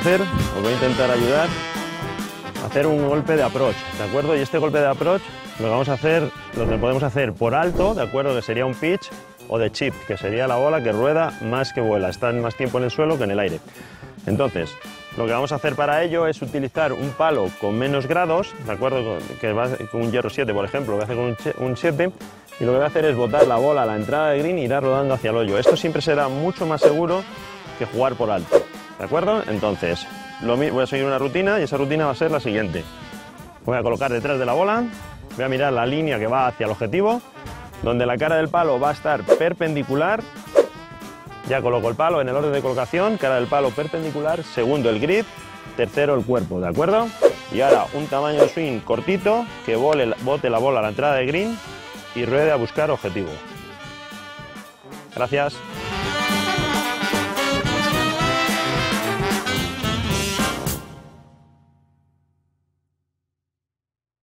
hacer, os voy a intentar ayudar a hacer un golpe de approach, ¿de acuerdo? Y este golpe de approach lo vamos a hacer, lo que podemos hacer por alto, ¿de acuerdo? Que sería un pitch o de chip, que sería la bola que rueda más que vuela, está más tiempo en el suelo que en el aire. Entonces, lo que vamos a hacer para ello es utilizar un palo con menos grados, ¿de acuerdo? Que va con un hierro 7, por ejemplo, lo voy a hacer con un 7, y lo que voy a hacer es botar la bola a la entrada de green y irá rodando hacia el hoyo. Esto siempre será mucho más seguro que jugar por alto, ¿de acuerdo? Entonces, voy a seguir una rutina y esa rutina va a ser la siguiente. Voy a colocar detrás de la bola, voy a mirar la línea que va hacia el objetivo, donde la cara del palo va a estar perpendicular. Ya coloco el palo en el orden de colocación, cara del palo perpendicular, segundo el grip, tercero el cuerpo, ¿de acuerdo? Y ahora un tamaño de swing cortito que bote la bola a la entrada de green y ruede a buscar objetivo. Gracias.